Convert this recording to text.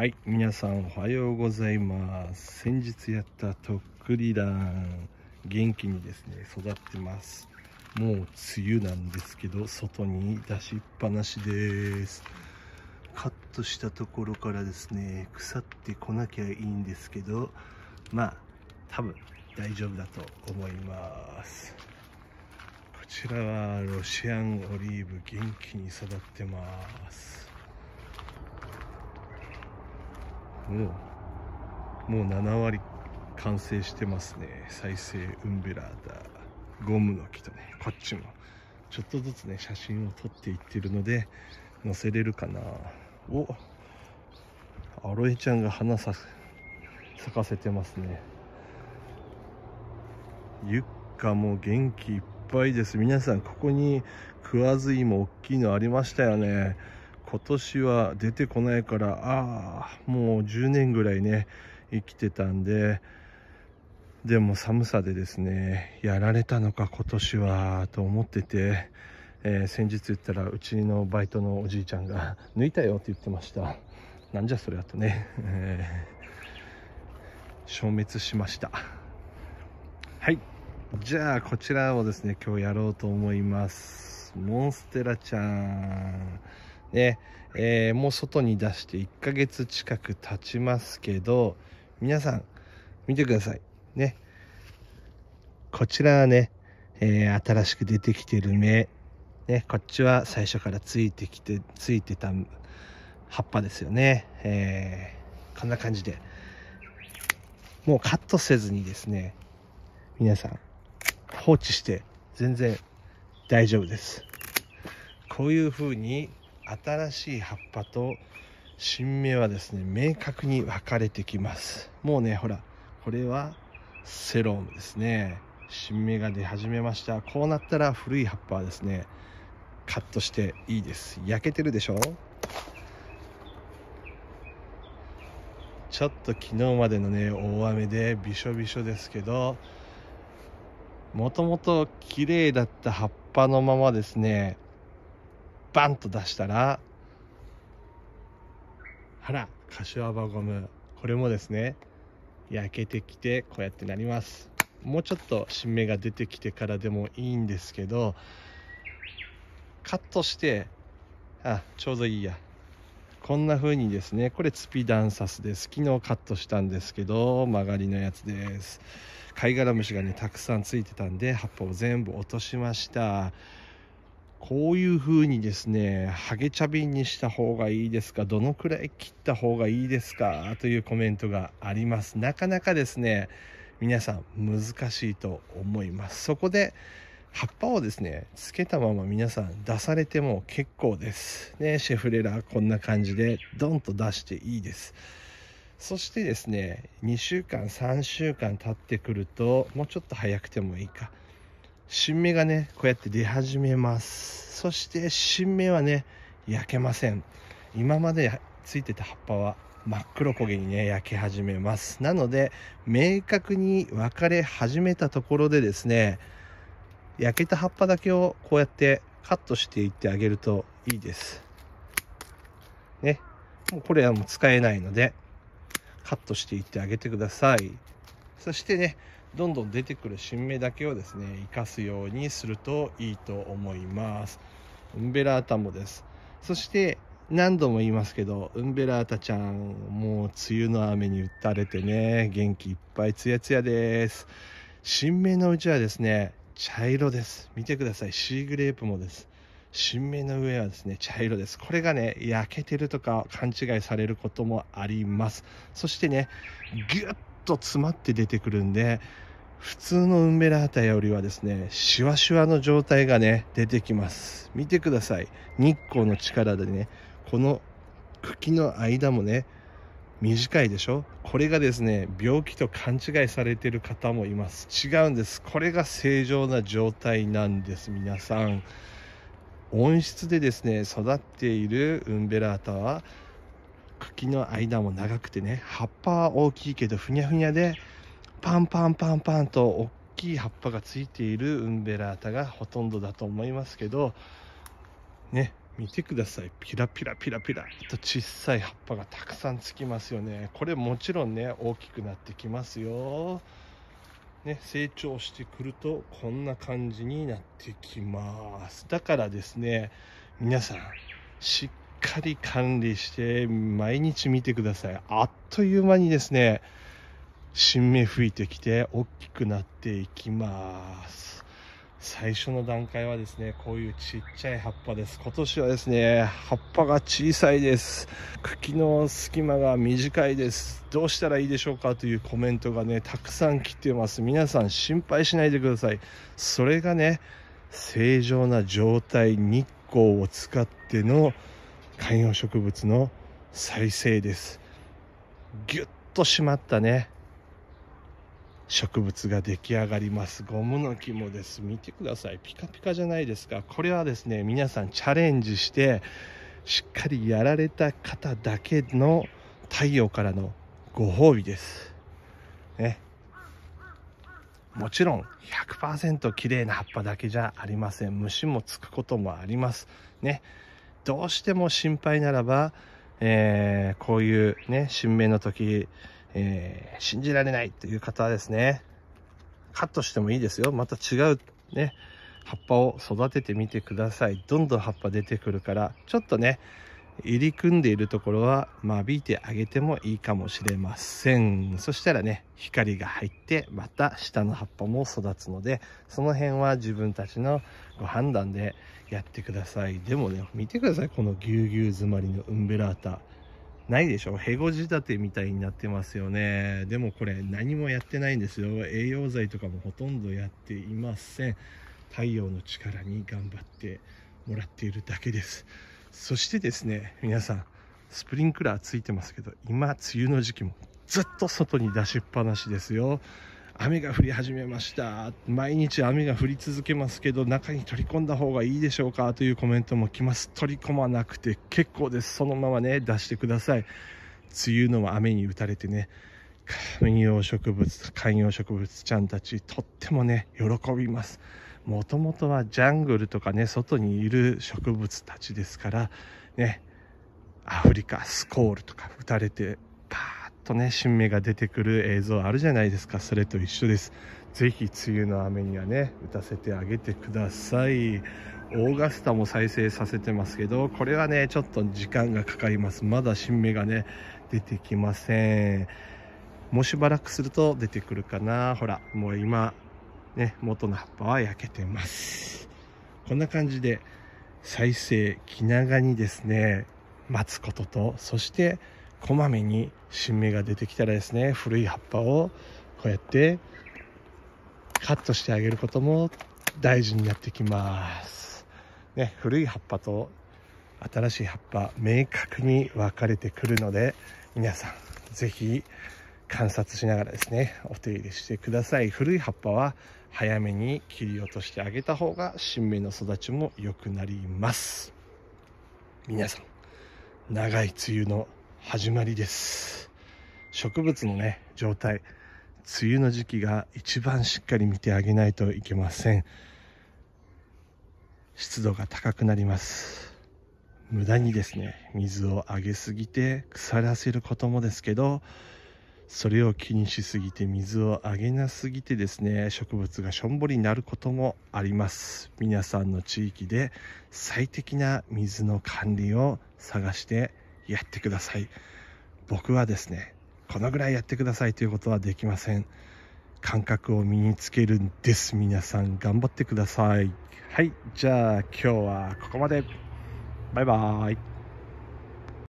はい、皆さんおはようございます。先日やったとっくりラン、元気にですね、育ってます。もう梅雨なんですけど、外に出しっぱなしです。カットしたところからですね、腐ってこなきゃいいんですけど、まあ、多分大丈夫だと思います。こちらはロシアンオリーブ元気に育ってます。もう、もう7割完成してますね。再生ウンベラータ、ゴムの木とね、こっちも。ちょっとずつね、写真を撮っていってるので、載せれるかな。おアロエちゃんが花さ咲かせてますね。ゆっかも元気いっぱいです。皆さん、ここに食わず芋大きいのありましたよね。今年は出てこないからああもう10年ぐらいね生きてたんででも寒さでですねやられたのか今年はと思ってて、えー先日言ったらうちのバイトのおじいちゃんが「抜いたよ」って言ってました。なんじゃそれやとね、えー消滅しました。はい。じゃあこちらをですね今日やろうと思います。モンステラちゃん。ね。えーもう外に出して1ヶ月近く経ちますけど皆さん見てください。ね。こちらはね、えー新しく出てきてる芽ね。こっちは最初からついてきてついてた葉っぱですよね、えーこんな感じで。もうカットせずにですね皆さん放置して全然大丈夫です。こういう風に新しい葉っぱと新芽はですね明確に分かれてきます。もうねほらこれはセロームですね。新芽が出始めました。こうなったら古い葉っぱはですねカットしていいです。焼けてるでしょ？ちょっと昨日までのね大雨でびしょびしょですけどもともと綺麗だった葉っぱのままですねバンと出したらあら柏葉ゴム。これもですね焼けてきてこうやってなります。もうちょっと新芽が出てきてからでもいいんですけどカットしてあちょうどいいや。こんな風にですねこれツピダンサスです。昨日カットしたんですけど曲がりのやつです。貝殻虫がねたくさんついてたんで葉っぱを全部落としました。こういう風にですねハゲ茶瓶にした方がいいですかどのくらい切った方がいいですかというコメントがあります。なかなかですね皆さん難しいと思います。そこで葉っぱをですねつけたまま皆さん出されても結構です。ねシェフレラこんな感じでドンと出していいです。そしてですね2週間3週間経ってくるともうちょっと早くてもいいか。新芽がねこうやって出始めます。そして新芽はね焼けません。今までついてた葉っぱは真っ黒焦げにね焼け始めます。なので明確に分かれ始めたところでですね焼けた葉っぱだけをこうやってカットしていってあげるといいです。ね。もうこれはもう使えないのでカットしていってあげてください。そしてねどんどん出てくる新芽だけをですね生かすようにするといいと思います。ウンベラータもです。そして何度も言いますけどウンベラータちゃんもう梅雨の雨に打たれてね元気いっぱいツヤツヤです。新芽のうちはですね茶色です。見てください。シーグレープもです。新芽の上はですね茶色です。これがね焼けてるとか勘違いされることもあります。そしてねギュッと詰まって出てくるんで普通のウンベラータよりはですねシワシワの状態がね出てきます。見てください。日光の力でねこの茎の間もね短いでしょ？これがですね病気と勘違いされてる方もいます。違うんです。これが正常な状態なんです皆さん。温室でですね育っているウンベラータは茎の間も長くてね葉っぱは大きいけどふにゃふにゃでパンパンパンパンと大きい葉っぱがついているウンベラータがほとんどだと思いますけどね見てください。ピラピラピラピラと小さい葉っぱがたくさんつきますよね。これもちろんね大きくなってきますよ。ね、成長してくるとこんな感じになってきます。だからですね皆さんしっかり管理して毎日見てください。あっという間にですね新芽吹いてきて大きくなっていきます。最初の段階はですねこういうちっちゃい葉っぱです。今年はですね葉っぱが小さいです。茎の隙間が短いです。どうしたらいいでしょうか？というコメントがねたくさん来てます。皆さん心配しないでください。それがね正常な状態日光を使っての観葉植物の再生です。ぎゅっと締まったね。植物が出来上がります。ゴムの木もです。見てください。ピカピカじゃないですか。これはですね皆さんチャレンジしてしっかりやられた方だけの太陽からのご褒美です。ね。もちろん100%綺麗な葉っぱだけじゃありません。虫もつくこともあります。ね。どうしても心配ならば、えー、こういうね新芽の時えー、信じられないという方はですね、カットしてもいいですよ。また違うね、葉っぱを育ててみてください。どんどん葉っぱ出てくるから、ちょっとね、入り組んでいるところは間引いてあげてもいいかもしれません。そしたらね、光が入ってまた下の葉っぱも育つので、その辺は自分たちのご判断でやってください。でもね、見てください。このぎゅうぎゅう詰まりのウンベラータ。ないでしょ？ヘゴ仕立てみたいになってますよねでもこれ何もやってないんですよ栄養剤とかもほとんどやっていません太陽の力に頑張ってもらっているだけですそしてですね皆さんスプリンクラーついてますけど今梅雨の時期もずっと外に出しっぱなしですよ。雨が降り始めました。毎日雨が降り続けますけど中に取り込んだ方がいいでしょうか？というコメントも来ます。取り込まなくて結構です。そのままね出してください。梅雨の雨に打たれてね観葉植物観葉植物ちゃんたちとってもね喜びます。もともとはジャングルとかね外にいる植物たちですからねアフリカスコールとか打たれてパーとね新芽が出てくる映像あるじゃないですか。それと一緒です。是非梅雨の雨にはね打たせてあげてください。オーガスタも再生させてますけどこれはねちょっと時間がかかります。まだ新芽がね出てきません。もうしばらくすると出てくるかな。ほらもう今ね元の葉っぱは焼けてます。こんな感じで再生気長にですね待つこととそしてこまめに新芽が出てきたらですね古い葉っぱをこうやってカットしてあげることも大事になってきます、ね、古い葉っぱと新しい葉っぱ明確に分かれてくるので皆さん是非観察しながらですねお手入れしてください。古い葉っぱは早めに切り落としてあげた方が新芽の育ちも良くなります。皆さん長い梅雨の始まりです。植物のね状態梅雨の時期が一番しっかり見てあげないといけません。湿度が高くなります。無駄にですね水をあげすぎて腐らせることもですけどそれを気にしすぎて水をあげなすぎてですね植物がしょんぼりになることもあります。皆さんの地域で最適な水の管理を探してやってください。僕はですねこのぐらいやってくださいということはできません。感覚を身につけるんです。皆さん頑張ってください。はいじゃあ今日はここまで。バイバーイ。